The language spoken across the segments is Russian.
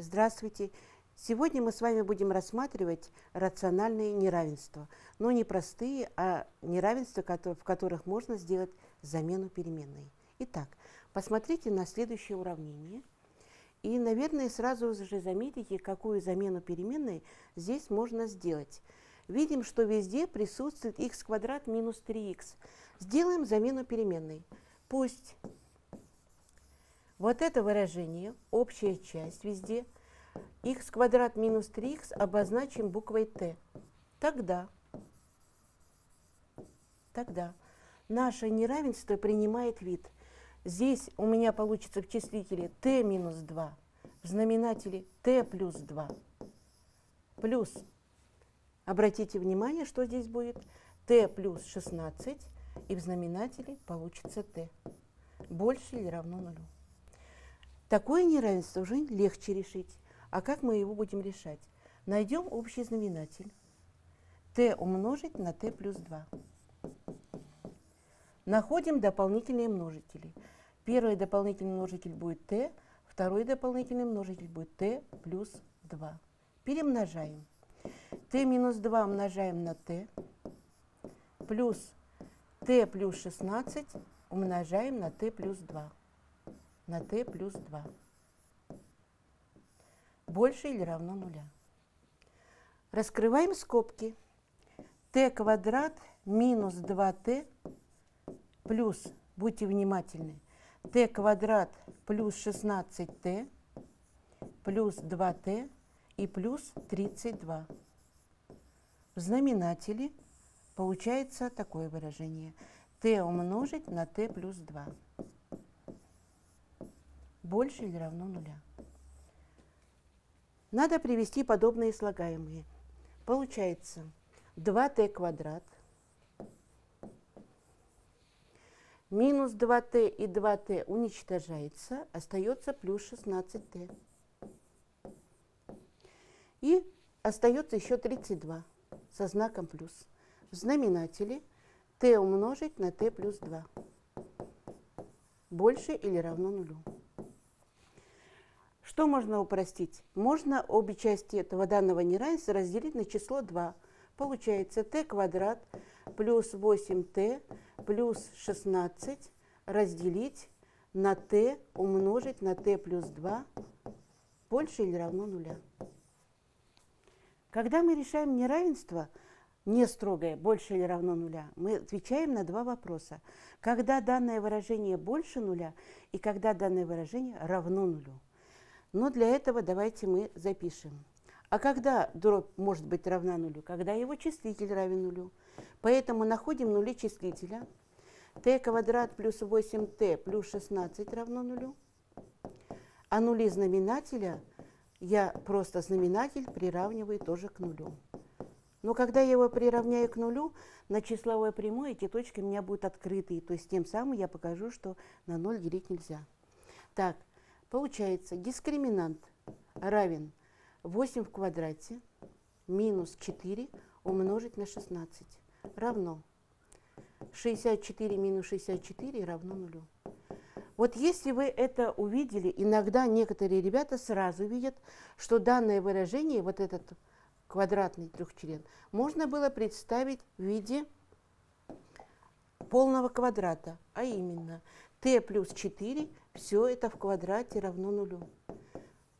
Здравствуйте! Сегодня мы с вами будем рассматривать рациональные неравенства, но не простые, а неравенства, в которых можно сделать замену переменной. Итак, посмотрите на следующее уравнение. И, наверное, сразу же заметите, какую замену переменной здесь можно сделать. Видим, что везде присутствует x квадрат минус 3x. Сделаем замену переменной. Пусть вот это выражение, общая часть везде, x квадрат минус 3x обозначим буквой t. Тогда, тогда наше неравенство принимает вид. Здесь у меня получится в числителе t минус 2, в знаменателе t плюс 2. Плюс, обратите внимание, что здесь будет, t плюс 16, и в знаменателе получится t. Больше или равно нулю. Такое неравенство уже легче решить. А как мы его будем решать? Найдем общий знаменатель. t умножить на t плюс 2. Находим дополнительные множители. Первый дополнительный множитель будет t, второй дополнительный множитель будет t плюс 2. Перемножаем. t минус 2 умножаем на t, плюс t плюс 16 умножаем на t плюс 2 на t плюс 2. Больше или равно нуля. Раскрываем скобки. t квадрат минус 2t плюс, будьте внимательны, t квадрат плюс 16t плюс 2t и плюс 32. В знаменателе получается такое выражение. t умножить на t плюс 2 больше или равно нуля. Надо привести подобные слагаемые. Получается 2t квадрат минус 2t и 2t уничтожается, остается плюс 16t. И остается еще 32 со знаком плюс. В знаменателе t умножить на t плюс 2 больше или равно нулю. Что можно упростить? Можно обе части этого данного неравенства разделить на число 2. Получается t квадрат плюс 8t плюс 16 разделить на t умножить на t плюс 2 больше или равно нуля. Когда мы решаем неравенство, не строгое, больше или равно нуля, мы отвечаем на два вопроса. Когда данное выражение больше нуля и когда данное выражение равно нулю. Но для этого давайте мы запишем. А когда дробь может быть равна нулю? Когда его числитель равен нулю. Поэтому находим нули числителя. t квадрат плюс 8t плюс 16 равно нулю. А нули знаменателя я просто знаменатель приравниваю тоже к нулю. Но когда я его приравняю к нулю, на числовой прямой эти точки у меня будут открытые. То есть тем самым я покажу, что на 0 делить нельзя. Так, Получается, дискриминант равен 8 в квадрате минус 4 умножить на 16 равно 64 минус 64 равно нулю. Вот если вы это увидели, иногда некоторые ребята сразу видят, что данное выражение, вот этот квадратный трехчлен, можно было представить в виде полного квадрата, а именно t плюс 4 все это в квадрате равно нулю.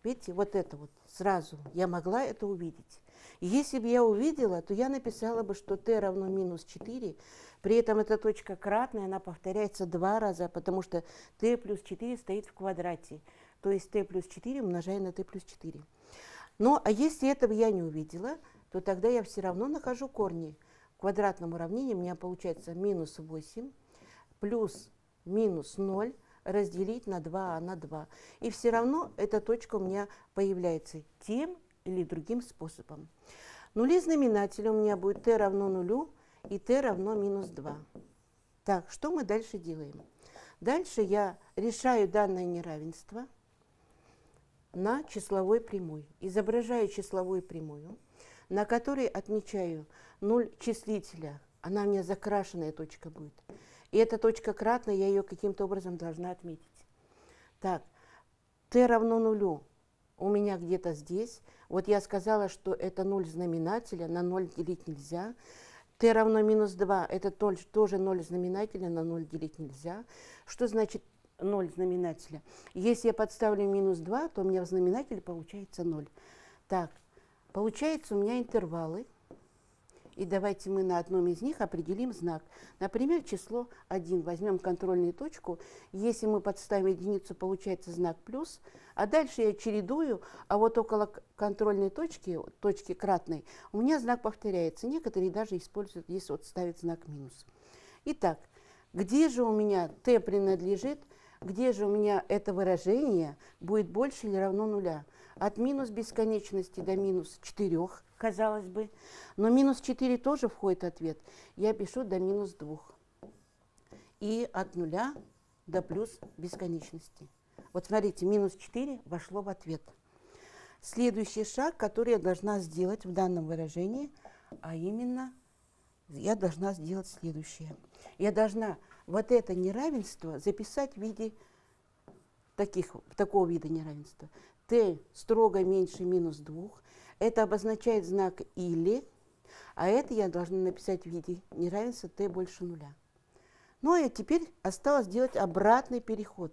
Видите, вот это вот сразу я могла это увидеть. Если бы я увидела, то я написала бы, что t равно минус 4. При этом эта точка кратная, она повторяется два раза, потому что t плюс 4 стоит в квадрате. То есть t плюс 4 умножая на t плюс 4. Но а если этого я не увидела, то тогда я все равно нахожу корни. В квадратном уравнении у меня получается минус 8 плюс минус 0 разделить на 2 на 2. И все равно эта точка у меня появляется тем или другим способом. Нули знаменателя у меня будет t равно нулю и t равно минус 2. Так, что мы дальше делаем? Дальше я решаю данное неравенство на числовой прямой. Изображаю числовую прямую, на которой отмечаю 0 числителя. Она у меня закрашенная точка будет. И эта точка кратная, я ее каким-то образом должна отметить. Так, t равно нулю. у меня где-то здесь. Вот я сказала, что это 0 знаменателя, на 0 делить нельзя. t равно минус 2, это тоже 0 знаменателя, на 0 делить нельзя. Что значит 0 знаменателя? Если я подставлю минус 2, то у меня в знаменателе получается 0. Так, получается у меня интервалы – и давайте мы на одном из них определим знак. Например, число 1. Возьмем контрольную точку. Если мы подставим единицу, получается знак плюс. А дальше я чередую, а вот около контрольной точки, точки кратной, у меня знак повторяется. Некоторые даже используют, если вот ставят знак минус. Итак, где же у меня t принадлежит, где же у меня это выражение будет больше или равно нуля? От минус бесконечности до минус 4 казалось бы. Но минус 4 тоже входит ответ. Я пишу до минус 2. И от нуля до плюс бесконечности. Вот смотрите, минус 4 вошло в ответ. Следующий шаг, который я должна сделать в данном выражении, а именно я должна сделать следующее. Я должна вот это неравенство записать в виде таких, такого вида неравенства. T строго меньше минус 2, это обозначает знак «или», а это я должна написать в виде неравенства t больше нуля. Ну а теперь осталось сделать обратный переход.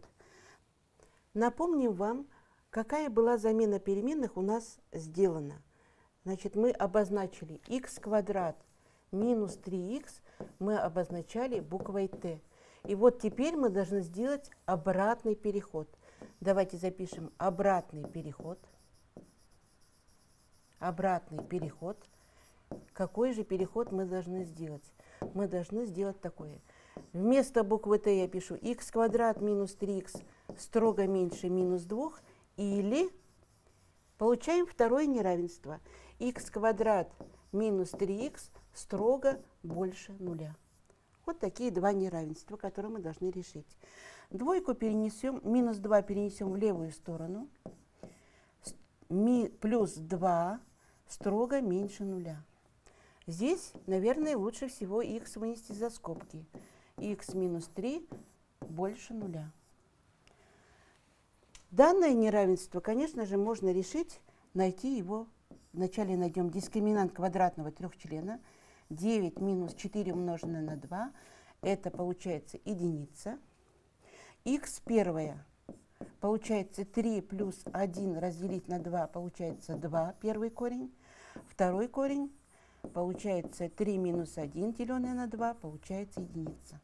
Напомним вам, какая была замена переменных у нас сделана. Значит, мы обозначили x квадрат минус 3x, мы обозначали буквой t. И вот теперь мы должны сделать обратный переход. Давайте запишем обратный переход – обратный переход. Какой же переход мы должны сделать? Мы должны сделать такое. Вместо буквы Т я пишу x квадрат минус 3x строго меньше минус 2 или получаем второе неравенство. x квадрат минус 3x строго больше нуля. Вот такие два неравенства, которые мы должны решить. Двойку перенесем, минус 2 перенесем в левую сторону – ми, плюс 2 строго меньше нуля. Здесь, наверное, лучше всего x вынести за скобки. x минус 3 больше нуля. Данное неравенство, конечно же, можно решить, найти его. Вначале найдем дискриминант квадратного трехчлена. 9 минус 4 умноженное на 2. Это получается единица. X первое Получается 3 плюс 1 разделить на 2, получается 2, первый корень. Второй корень, получается 3 минус 1, деленное на 2, получается единица.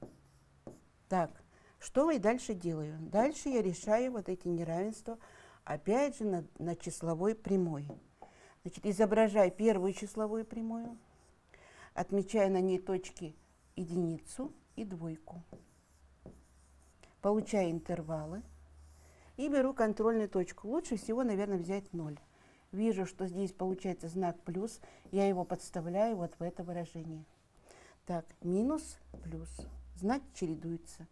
Так, что я дальше делаю? Дальше я решаю вот эти неравенства, опять же, на, на числовой прямой. Значит, изображаю первую числовую прямую, отмечаю на ней точки единицу и двойку. Получаю интервалы и беру контрольную точку. Лучше всего, наверное, взять 0. Вижу, что здесь получается знак плюс, я его подставляю вот в это выражение. Так, минус, плюс. Знак чередуется.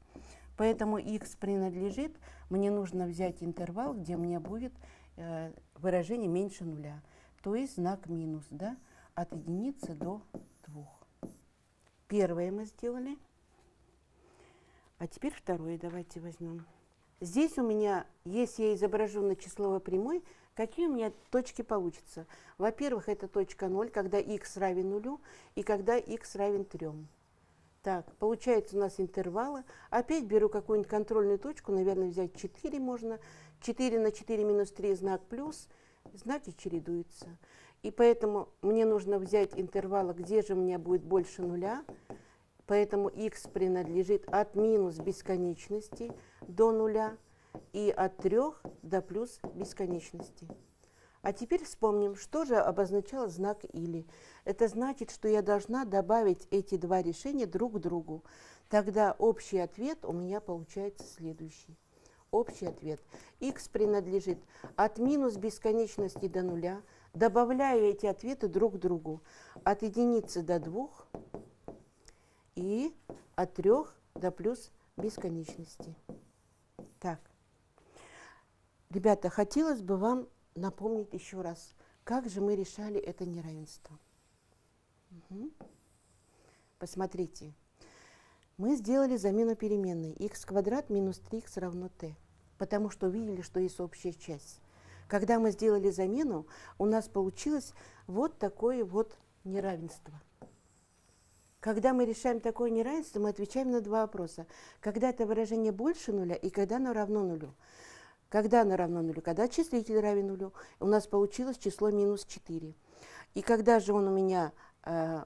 Поэтому x принадлежит, мне нужно взять интервал, где меня будет э, выражение меньше нуля. То есть знак минус, да, от единицы до двух. Первое мы сделали. А теперь второе давайте возьмем. Здесь у меня, если я изображу на числовой прямой, какие у меня точки получатся? Во-первых, это точка 0, когда x равен нулю и когда x равен 3. Так, получается у нас интервалы. Опять беру какую-нибудь контрольную точку, наверное, взять 4 можно. 4 на 4 минус 3 знак плюс, знаки чередуются. И поэтому мне нужно взять интервалы, где же у меня будет больше нуля. Поэтому x принадлежит от минус бесконечности до нуля и от 3 до плюс бесконечности. А теперь вспомним, что же обозначал знак «или». Это значит, что я должна добавить эти два решения друг к другу. Тогда общий ответ у меня получается следующий. Общий ответ. x принадлежит от минус бесконечности до нуля. Добавляю эти ответы друг к другу. От единицы до двух и от 3 до плюс бесконечности. Так, ребята, хотелось бы вам напомнить еще раз, как же мы решали это неравенство. Угу. Посмотрите, мы сделали замену переменной x квадрат минус 3x равно t, потому что увидели, что есть общая часть. Когда мы сделали замену, у нас получилось вот такое вот неравенство. Когда мы решаем такое неравенство, мы отвечаем на два вопроса. Когда это выражение больше нуля и когда оно равно нулю. Когда оно равно нулю? Когда числитель равен нулю, у нас получилось число минус 4. И когда же он у меня э,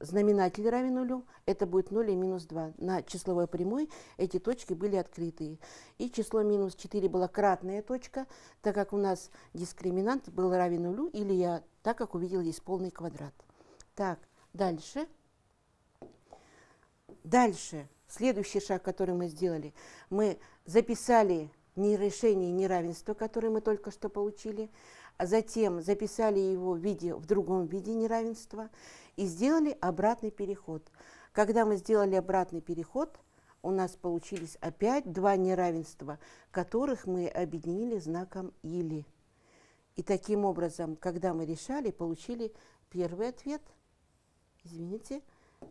знаменатель равен нулю, это будет 0 и минус 2. На числовой прямой эти точки были открытые. И число минус 4 была кратная точка, так как у нас дискриминант был равен нулю, или я так как увидел здесь полный квадрат. Так, дальше. Дальше, следующий шаг, который мы сделали, мы записали не решение неравенства, которое мы только что получили, а затем записали его в, виде, в другом виде неравенства и сделали обратный переход. Когда мы сделали обратный переход, у нас получились опять два неравенства, которых мы объединили знаком «или». И таким образом, когда мы решали, получили первый ответ, извините,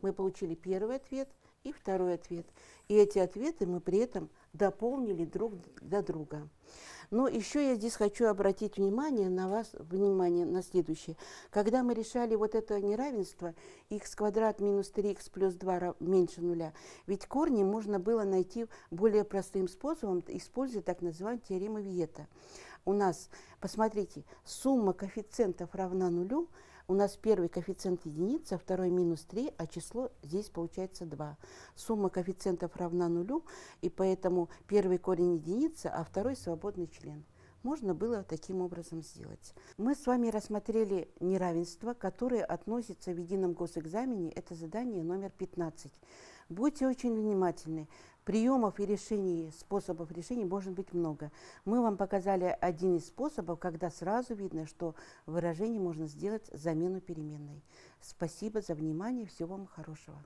мы получили первый ответ и второй ответ. И эти ответы мы при этом дополнили друг до друга. Но еще я здесь хочу обратить внимание на вас, внимание на следующее. Когда мы решали вот это неравенство, x квадрат минус 3x плюс 2 меньше нуля, ведь корни можно было найти более простым способом, используя так называемую теорему Виета. У нас, посмотрите, сумма коэффициентов равна нулю, у нас первый коэффициент единица, второй минус 3, а число здесь получается 2. Сумма коэффициентов равна нулю, и поэтому первый корень единица, а второй свободный член. Можно было таким образом сделать. Мы с вами рассмотрели неравенство, которое относится в едином госэкзамене. Это задание номер 15. Будьте очень внимательны. Приемов и решений, способов решения может быть много. Мы вам показали один из способов, когда сразу видно, что в выражении можно сделать замену переменной. Спасибо за внимание, всего вам хорошего.